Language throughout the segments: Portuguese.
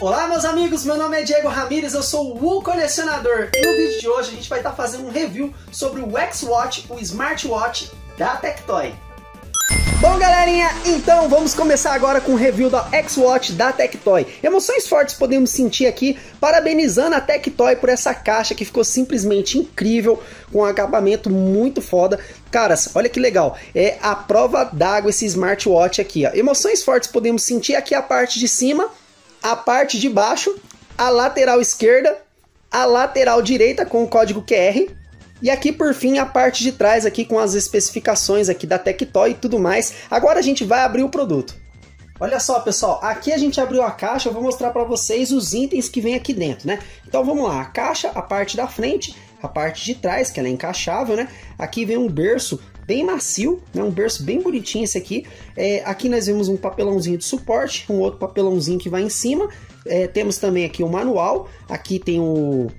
Olá meus amigos, meu nome é Diego Ramires, eu sou o Colecionador e no vídeo de hoje a gente vai estar fazendo um review sobre o X-Watch, o smartwatch da Tectoy. Bom galerinha, então vamos começar agora com o review da X-Watch da Tectoy. Emoções fortes podemos sentir aqui, parabenizando a Tectoy por essa caixa que ficou simplesmente incrível, com um acabamento muito foda. Caras, olha que legal, é a prova d'água esse smartwatch aqui. Ó. Emoções fortes podemos sentir aqui a parte de cima, a parte de baixo, a lateral esquerda, a lateral direita com o código QR e aqui por fim a parte de trás aqui com as especificações aqui da Tectoy e tudo mais. Agora a gente vai abrir o produto. Olha só, pessoal, aqui a gente abriu a caixa, eu vou mostrar para vocês os itens que vem aqui dentro, né? Então vamos lá, a caixa, a parte da frente, a parte de trás, que ela é encaixável, né? Aqui vem um berço bem macio, né? Um berço bem bonitinho esse aqui. É, aqui nós vemos um papelãozinho de suporte, um outro papelãozinho que vai em cima. É, temos também aqui o manual, aqui tem o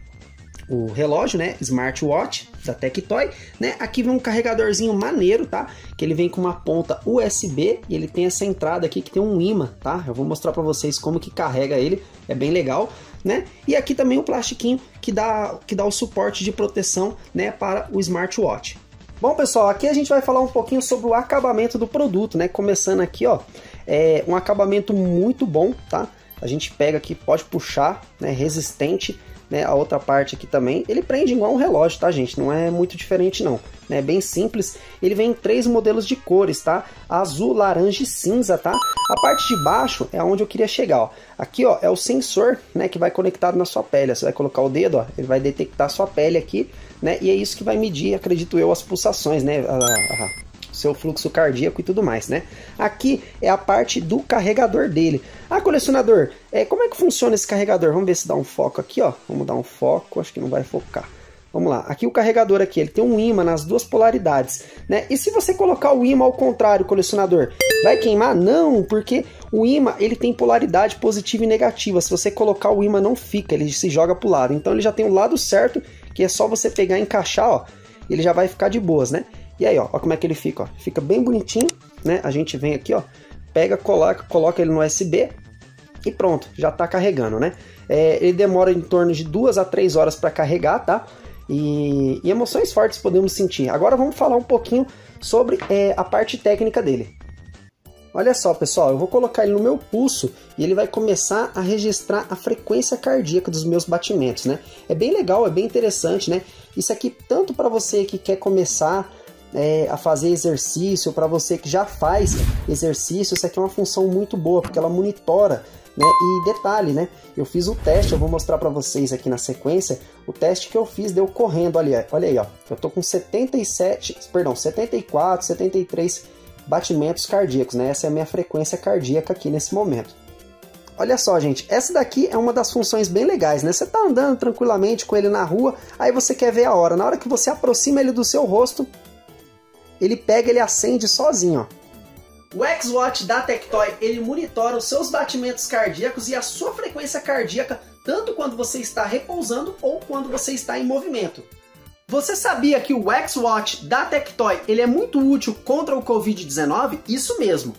o relógio, né, smartwatch da Tectoy, né? Aqui vem um carregadorzinho maneiro, tá? Que ele vem com uma ponta USB e ele tem essa entrada aqui que tem um imã, tá? Eu vou mostrar para vocês como que carrega ele, é bem legal, né? E aqui também um plastiquinho que dá que dá o suporte de proteção, né, para o smartwatch. Bom, pessoal, aqui a gente vai falar um pouquinho sobre o acabamento do produto, né? Começando aqui, ó, é um acabamento muito bom, tá? A gente pega aqui, pode puxar, né, resistente, né? A outra parte aqui também, ele prende igual um relógio, tá, gente? Não é muito diferente, não. É bem simples. Ele vem em três modelos de cores, tá? Azul, laranja e cinza, tá? A parte de baixo é onde eu queria chegar, ó. Aqui, ó, é o sensor, né, que vai conectado na sua pele. Você vai colocar o dedo, ó, ele vai detectar a sua pele aqui, né? E é isso que vai medir, acredito eu, as pulsações, né? A, a, seu fluxo cardíaco e tudo mais, né? Aqui é a parte do carregador dele. Ah, colecionador, é, como é que funciona esse carregador? Vamos ver se dá um foco aqui, ó. Vamos dar um foco, acho que não vai focar. Vamos lá, aqui o carregador aqui, ele tem um imã nas duas polaridades, né? E se você colocar o imã ao contrário, colecionador, vai queimar? Não, porque o imã, ele tem polaridade positiva e negativa. Se você colocar o imã não fica, ele se joga pro lado. Então ele já tem o lado certo, que é só você pegar e encaixar, ó. Ele já vai ficar de boas, né? E aí, ó, ó como é que ele fica, ó. Fica bem bonitinho, né? A gente vem aqui, ó, pega, coloca, coloca ele no USB e pronto, já tá carregando, né? É, ele demora em torno de duas a três horas para carregar, tá? E, e, emoções fortes podemos sentir. Agora vamos falar um pouquinho sobre é, a parte técnica dele. Olha só, pessoal, eu vou colocar ele no meu pulso e ele vai começar a registrar a frequência cardíaca dos meus batimentos, né? É bem legal, é bem interessante, né? Isso aqui tanto para você que quer começar é, a fazer exercício, para você que já faz exercício, isso aqui é uma função muito boa, porque ela monitora né? E detalhe, né? Eu fiz o teste, eu vou mostrar para vocês aqui na sequência. O teste que eu fiz deu correndo ali, olha aí, ó. Eu tô com 77, perdão, 74, 73 batimentos cardíacos, né? Essa é a minha frequência cardíaca aqui nesse momento. Olha só, gente, essa daqui é uma das funções bem legais, né? Você tá andando tranquilamente com ele na rua, aí você quer ver a hora. Na hora que você aproxima ele do seu rosto, ele pega, ele acende sozinho, ó. O X-Watch da Tectoy, ele monitora os seus batimentos cardíacos e a sua frequência cardíaca, tanto quando você está repousando ou quando você está em movimento. Você sabia que o X-Watch da Tectoy, ele é muito útil contra o Covid-19? Isso mesmo.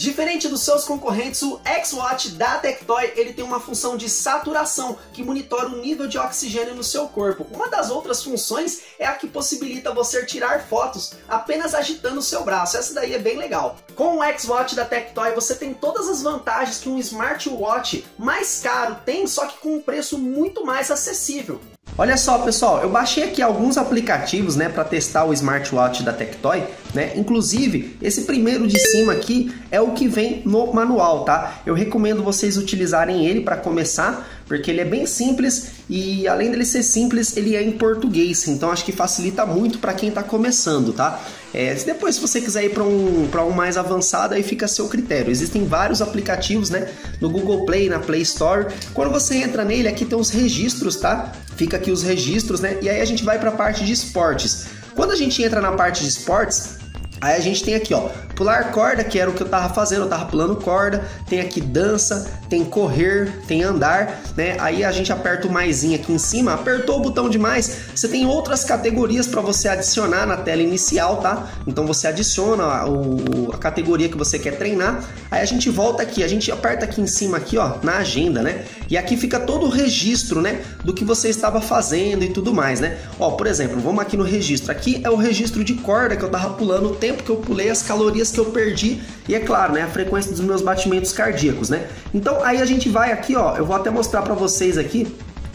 Diferente dos seus concorrentes, o X-Watch da Tectoy ele tem uma função de saturação que monitora o nível de oxigênio no seu corpo. Uma das outras funções é a que possibilita você tirar fotos apenas agitando o seu braço. Essa daí é bem legal. Com o X-Watch da Tectoy você tem todas as vantagens que um smartwatch mais caro tem, só que com um preço muito mais acessível. Olha só, pessoal, eu baixei aqui alguns aplicativos, né, para testar o smartwatch da Tectoy, né? Inclusive, esse primeiro de cima aqui é o que vem no manual, tá? Eu recomendo vocês utilizarem ele para começar, porque ele é bem simples e além dele ser simples, ele é em português, então acho que facilita muito para quem está começando, tá? É, depois, se você quiser ir para um, um mais avançado, aí fica a seu critério. Existem vários aplicativos, né? No Google Play, na Play Store. Quando você entra nele, aqui tem os registros, tá? Fica aqui os registros, né? E aí a gente vai para a parte de esportes. Quando a gente entra na parte de esportes, Aí a gente tem aqui, ó, pular corda, que era o que eu tava fazendo, eu tava pulando corda. Tem aqui dança, tem correr, tem andar, né? Aí a gente aperta o maisinho aqui em cima, apertou o botão de mais, você tem outras categorias para você adicionar na tela inicial, tá? Então você adiciona a, o, a categoria que você quer treinar. Aí a gente volta aqui, a gente aperta aqui em cima aqui, ó, na agenda, né? E aqui fica todo o registro, né, do que você estava fazendo e tudo mais, né? Ó, por exemplo, vamos aqui no registro. Aqui é o registro de corda que eu tava pulando o tempo tempo que eu pulei, as calorias que eu perdi e é claro, né, a frequência dos meus batimentos cardíacos, né? Então aí a gente vai aqui, ó, eu vou até mostrar para vocês aqui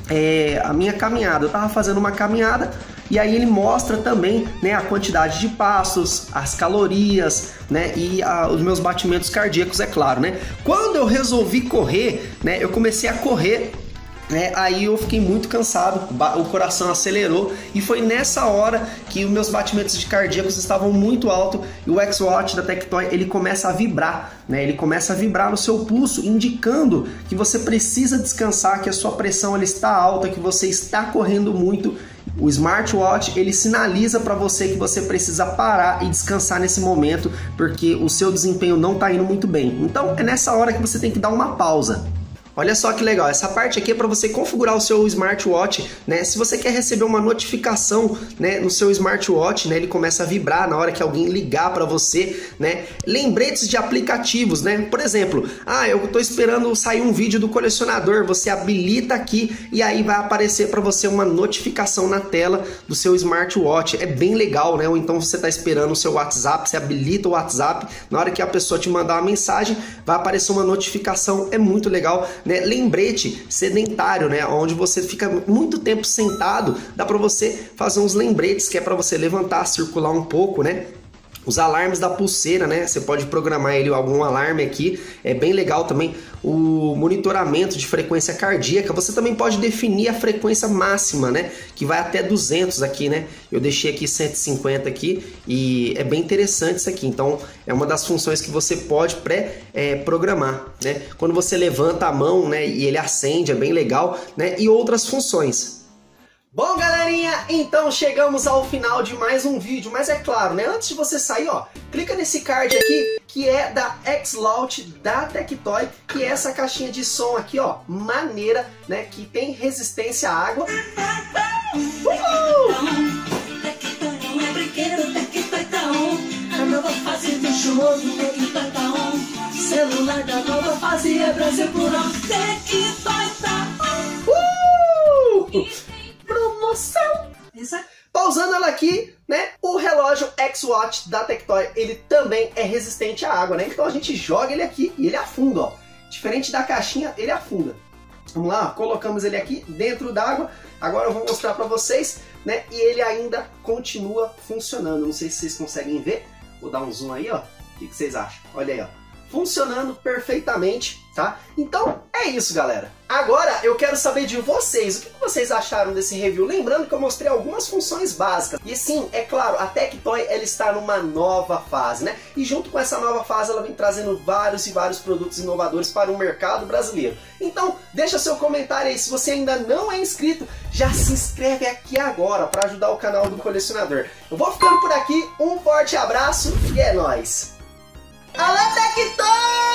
é, a minha caminhada. Eu tava fazendo uma caminhada e aí ele mostra também né, a quantidade de passos, as calorias, né, e a, os meus batimentos cardíacos, é claro, né? Quando eu resolvi correr, né, eu comecei a correr é, aí eu fiquei muito cansado, o coração acelerou e foi nessa hora que os meus batimentos de cardíacos estavam muito altos e o X-Watch da Tectoy ele começa a vibrar, né? Ele começa a vibrar no seu pulso, indicando que você precisa descansar, que a sua pressão ela está alta, que você está correndo muito. O smartwatch ele sinaliza para você que você precisa parar e descansar nesse momento, porque o seu desempenho não está indo muito bem. Então é nessa hora que você tem que dar uma pausa. Olha só que legal, essa parte aqui é para você configurar o seu smartwatch, né? Se você quer receber uma notificação, né, no seu smartwatch, né, ele começa a vibrar na hora que alguém ligar para você, né? Lembretes de aplicativos, né? Por exemplo, ah, eu tô esperando sair um vídeo do colecionador, você habilita aqui e aí vai aparecer para você uma notificação na tela do seu smartwatch. É bem legal, né? Ou então você tá esperando o seu WhatsApp, você habilita o WhatsApp, na hora que a pessoa te mandar uma mensagem, vai aparecer uma notificação. É muito legal né? Lembrete sedentário, né? Onde você fica muito tempo sentado, dá para você fazer uns lembretes que é para você levantar, circular um pouco, né? Os alarmes da pulseira, né? Você pode programar ele algum alarme aqui. É bem legal também o monitoramento de frequência cardíaca. Você também pode definir a frequência máxima, né? Que vai até 200 aqui, né? Eu deixei aqui 150 aqui e é bem interessante isso aqui. Então, é uma das funções que você pode pré-programar, né? Quando você levanta a mão, né? E ele acende, é bem legal, né? E outras funções. Bom, galerinha, então chegamos ao final de mais um vídeo, mas é claro, né, antes de você sair, ó, clica nesse card aqui, que é da X-Launch da Tectoy, que é essa caixinha de som aqui, ó, maneira, né, que tem resistência à água. Uhul! Celular da nova fase é Brasil por Tectoy tá uh! Promoção. Exato. Pausando ela aqui, né? O relógio X-Watch da Tectoy, ele também é resistente à água, né? Então a gente joga ele aqui e ele afunda, ó. Diferente da caixinha, ele afunda. Vamos lá, colocamos ele aqui dentro d'água. Agora eu vou mostrar para vocês, né? E ele ainda continua funcionando. Não sei se vocês conseguem ver. Vou dar um zoom aí, ó. O que, que vocês acham? Olha aí, ó funcionando perfeitamente, tá? Então é isso, galera. Agora eu quero saber de vocês, o que vocês acharam desse review? Lembrando que eu mostrei algumas funções básicas. E sim, é claro, a Tectoy ela está numa nova fase, né? E junto com essa nova fase ela vem trazendo vários e vários produtos inovadores para o mercado brasileiro. Então deixa seu comentário aí, se você ainda não é inscrito, já se inscreve aqui agora para ajudar o canal do colecionador. Eu vou ficando por aqui, um forte abraço e é nóis! Alô, Tectoy!